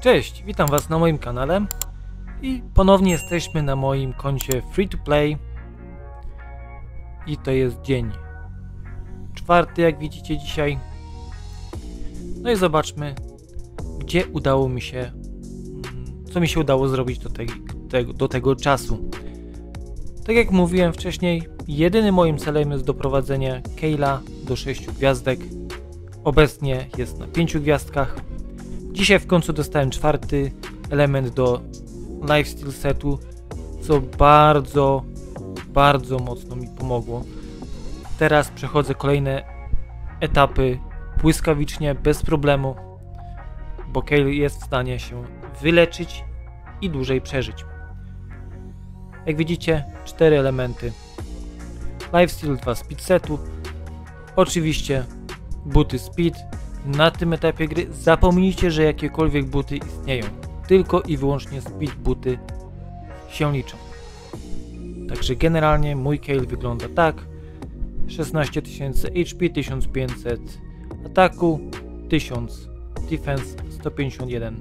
Cześć, witam Was na moim kanale i ponownie jesteśmy na moim koncie Free to Play i to jest dzień czwarty, jak widzicie dzisiaj. No i zobaczmy, gdzie udało mi się, mm, co mi się udało zrobić do, te, tego, do tego czasu. Tak jak mówiłem wcześniej, jedynym moim celem jest doprowadzenie Kayla do 6 gwiazdek. Obecnie jest na 5 gwiazdkach. Dzisiaj w końcu dostałem czwarty element do lifestyle setu, co bardzo, bardzo mocno mi pomogło. Teraz przechodzę kolejne etapy błyskawicznie, bez problemu, bo Kale jest w stanie się wyleczyć i dłużej przeżyć. Jak widzicie, cztery elementy. Lifestyle 2 speed setu. Oczywiście buty speed. Na tym etapie gry zapomnijcie, że jakiekolwiek buty istnieją. Tylko i wyłącznie speed buty się liczą. Także generalnie mój Kale wygląda tak. 16 000 HP, 1500 ataku, 1000 defense, 151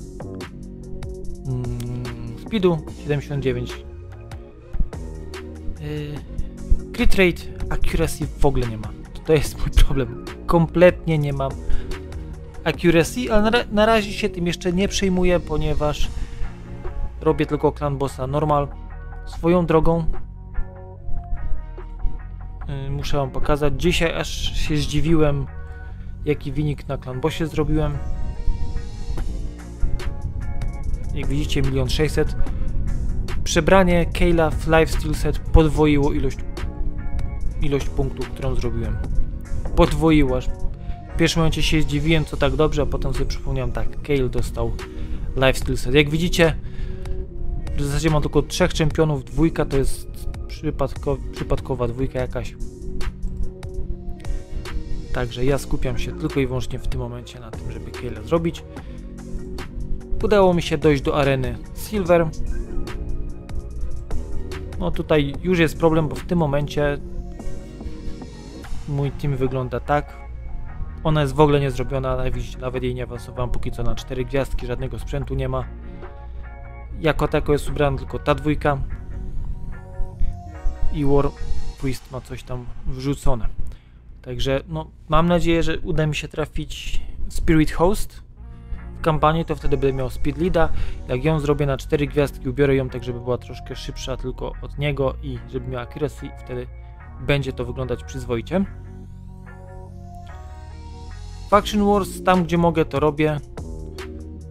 mm, speedu, 79 yy, crit rate, accuracy w ogóle nie ma. To jest mój problem. Kompletnie nie mam accuracy, ale na, na razie się tym jeszcze nie przejmuję, ponieważ robię tylko clan bossa normal. Swoją drogą yy, muszę wam pokazać. Dzisiaj aż się zdziwiłem, jaki wynik na clan bossie zrobiłem. Jak widzicie, 1 600 Przebranie Kayla w Lifestyle Set podwoiło ilość, ilość punktów, którą zrobiłem. Podwoiło aż. Pierwszym momencie się zdziwiłem, co tak dobrze, a potem sobie przypomniałem, tak, Kale dostał Lifestyle Set. Jak widzicie, w zasadzie mam tylko trzech czempionów, dwójka to jest przypadko, przypadkowa dwójka jakaś. Także ja skupiam się tylko i wyłącznie w tym momencie na tym, żeby Kayla zrobić. Udało mi się dojść do areny Silver. No tutaj już jest problem, bo w tym momencie mój team wygląda tak. Ona jest w ogóle nie zrobiona, nawet jej nie awansowałem póki co na 4 gwiazdki, żadnego sprzętu nie ma. Jako tako jest ubrana tylko ta dwójka. I War Priest ma coś tam wrzucone. Także no, mam nadzieję, że uda mi się trafić Spirit Host w kampanii, to wtedy będę miał Speed Leada. Jak ją zrobię na 4 gwiazdki, ubiorę ją tak, żeby była troszkę szybsza tylko od niego i żeby miała accuracy, wtedy będzie to wyglądać przyzwoicie. Faction Wars, tam gdzie mogę to robię.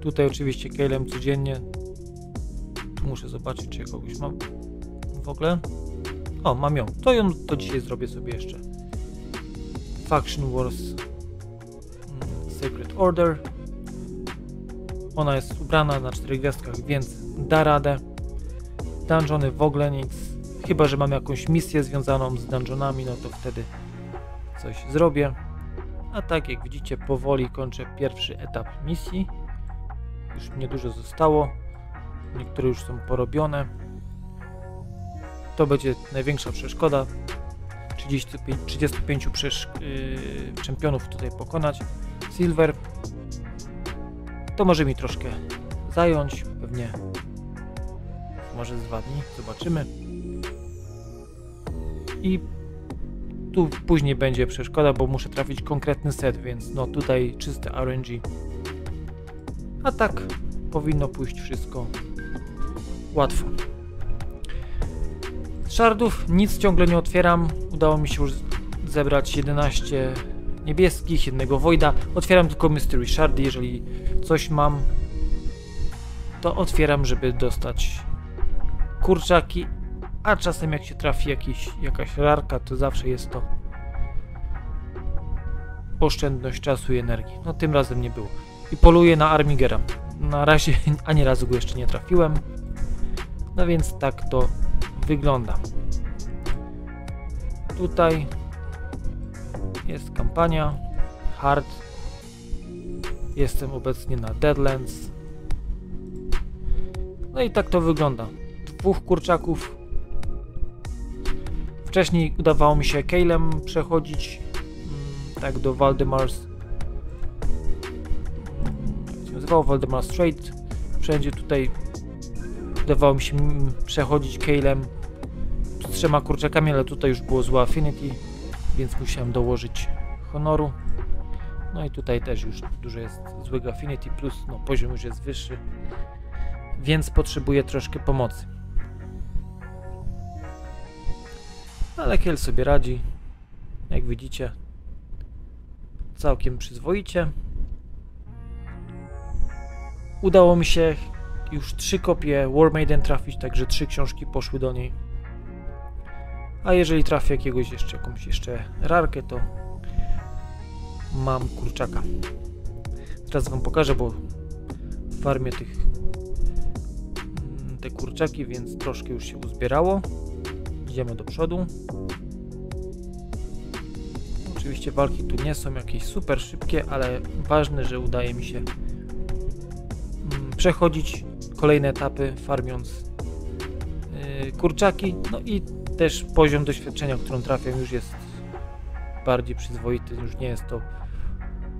Tutaj oczywiście Kalem codziennie. Muszę zobaczyć, czy ja kogoś mam w ogóle. O, mam ją. To ją to dzisiaj zrobię sobie jeszcze. Faction Wars mm, Sacred Order. Ona jest ubrana na 4 gwiazdkach, więc da radę. Dungeony w ogóle nic. Chyba, że mam jakąś misję związaną z dungeonami, no to wtedy coś zrobię. A tak jak widzicie, powoli kończę pierwszy etap misji. Już niedużo zostało. Niektóre już są porobione. To będzie największa przeszkoda. 35, 35 przesz yy, czempionów tutaj pokonać. Silver to może mi troszkę zająć, pewnie może z dwa dni, zobaczymy. I tu później będzie przeszkoda, bo muszę trafić konkretny set, więc no tutaj czyste RNG. A tak powinno pójść wszystko łatwo. Shardów nic ciągle nie otwieram. Udało mi się już zebrać 11 niebieskich, jednego Voida. Otwieram tylko Mystery Shardy, jeżeli coś mam, to otwieram, żeby dostać kurczaki, a czasem jak się trafi jakiś, jakaś rarka, to zawsze jest to oszczędność czasu i energii. No tym razem nie było. I poluję na Armigera. Na razie ani razu go jeszcze nie trafiłem. No więc tak to wygląda. Tutaj jest kampania hard. Jestem obecnie na Deadlands. No i tak to wygląda. Dwóch kurczaków. Wcześniej udawało mi się Kalem przechodzić mm, tak do Waldemars się nazywało? Waldemar Strait. wszędzie tutaj udawało mi się mm, przechodzić Kalem z trzema kurczakami, ale tutaj już było złe Affinity, więc musiałem dołożyć honoru. No i tutaj też już dużo jest złego Affinity, plus no, poziom już jest wyższy, więc potrzebuję troszkę pomocy. Ale Kiel sobie radzi, jak widzicie, całkiem przyzwoicie. Udało mi się już trzy kopie War Maiden trafić, także trzy książki poszły do niej. A jeżeli trafię jakiegoś jeszcze, jakąś jeszcze rarkę, to mam kurczaka. Teraz wam pokażę, bo farmię tych mm, te kurczaki, więc troszkę już się uzbierało. Idziemy do przodu. Oczywiście walki tu nie są jakieś super szybkie, ale ważne, że udaje mi się mm, przechodzić kolejne etapy farmiąc yy, kurczaki. No i też poziom doświadczenia, którą trafiam już jest bardziej przyzwoity. Już nie jest to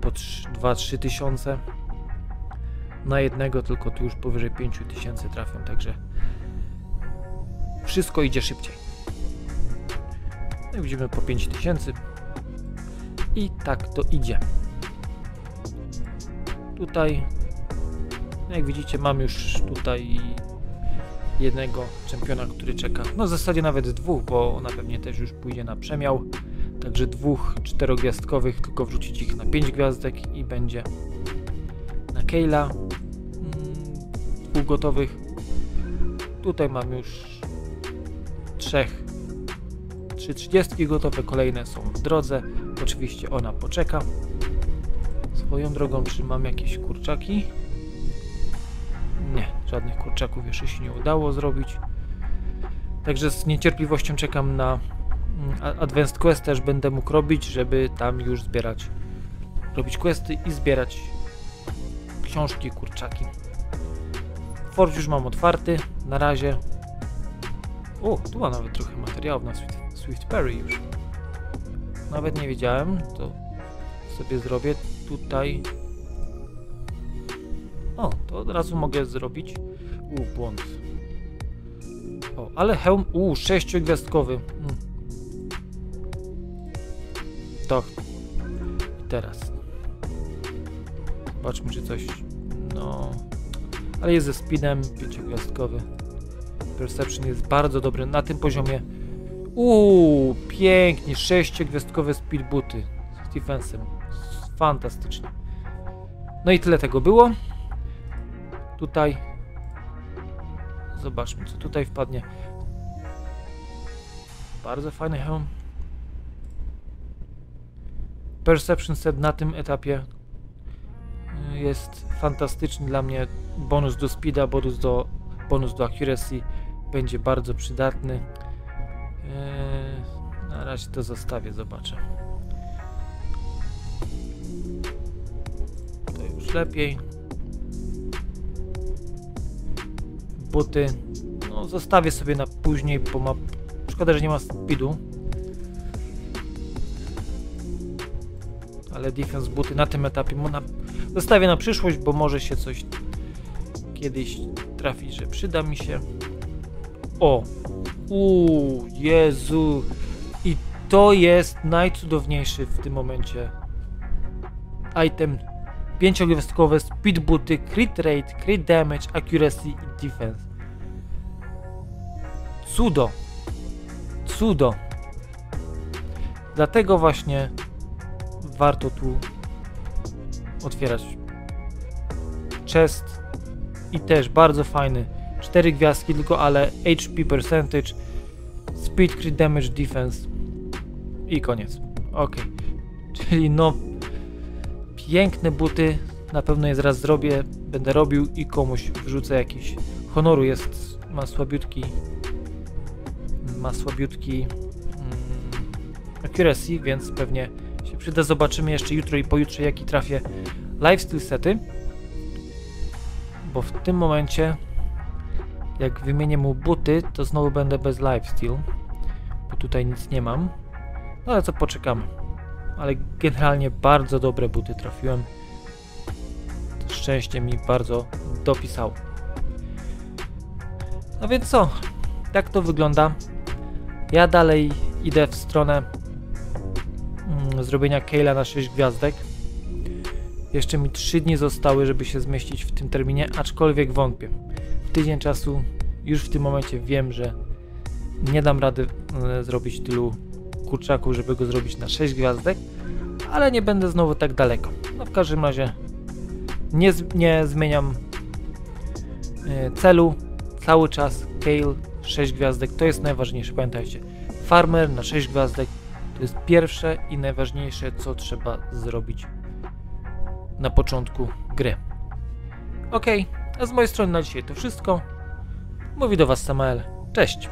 po 2-3 tysiące na jednego, tylko tu już powyżej 5 tysięcy trafiam, także wszystko idzie szybciej. No i widzimy po 5 tysięcy i tak to idzie. Tutaj, jak widzicie, mam już tutaj jednego czempiona, który czeka. No w zasadzie nawet dwóch, bo ona pewnie też już pójdzie na przemiał. Także dwóch czterogwiazdkowych, tylko wrzucić ich na 5 gwiazdek i będzie na Kejla mm, gotowych. Tutaj mam już trzech, trzy trzydziestki gotowe, kolejne są w drodze. Oczywiście ona poczeka. Swoją drogą, czy mam jakieś kurczaki? Nie, żadnych kurczaków jeszcze się nie udało zrobić. Także z niecierpliwością czekam na mm, Advanced Quest też będę mógł robić, żeby tam już zbierać, robić questy i zbierać książki, kurczaki. Forge już mam otwarty, na razie. O, tu ma nawet trochę materiałów na Swift, Swift Perry już. Nawet nie wiedziałem, to sobie zrobię tutaj. O, to od razu mogę zrobić. U, błąd. O, ale hełm, u, sześciogwiazdkowy. Hmm. To. I teraz. Zobaczmy, czy coś. No. Ale jest ze speedem pięciogwiazdkowy. Perception jest bardzo dobry na tym poziomie. Uuu, pięknie, sześciogwiazdkowe speedbooty z defensem. Fantastycznie. No i tyle tego było. Tutaj zobaczmy, co tutaj wpadnie. Bardzo fajny hełm. Perception set na tym etapie y, jest fantastyczny dla mnie. Bonus do speeda, bonus do, bonus do accuracy będzie bardzo przydatny. Yy, na razie to zostawię, zobaczę. To już lepiej. Buty. No, zostawię sobie na później, bo ma... Szkoda, że nie ma speedu. Ale defense buty na tym etapie na... zostawię na przyszłość, bo może się coś kiedyś trafić, że przyda mi się. O! Uuu, Jezu! I to jest najcudowniejszy w tym momencie item. Pięciogwiazdkowe speed booty, crit rate, crit damage, accuracy i defense. Cudo! Cudo! Dlatego właśnie warto tu otwierać chest i też bardzo fajny 4 gwiazdki tylko, ale HP percentage, speed crit damage defense i koniec. Ok. Czyli no piękne buty, na pewno je zaraz zrobię, będę robił i komuś wrzucę jakiś honoru jest, ma słabiutki ma słabiutki mm, accuracy, więc pewnie się przyda. Zobaczymy jeszcze jutro i pojutrze jaki trafię lifestyle sety, bo w tym momencie jak wymienię mu buty, to znowu będę bez lifesteal, bo tutaj nic nie mam. No ale co, poczekamy. Ale generalnie bardzo dobre buty trafiłem. Szczęście mi bardzo dopisało. No więc co? Tak to wygląda. Ja dalej idę w stronę mm, zrobienia Kayla na 6 gwiazdek. Jeszcze mi 3 dni zostały, żeby się zmieścić w tym terminie, aczkolwiek wątpię. Tydzień czasu już w tym momencie wiem, że nie dam rady e, zrobić tylu kurczaków, żeby go zrobić na 6 gwiazdek, ale nie będę znowu tak daleko. No w każdym razie nie, nie zmieniam e, celu. Cały czas Kale 6 gwiazdek to jest najważniejsze, pamiętajcie. Farmer na 6 gwiazdek to jest pierwsze i najważniejsze, co trzeba zrobić na początku gry. Ok, a z mojej strony na dzisiaj to wszystko. Mówi do Was Samael. Cześć!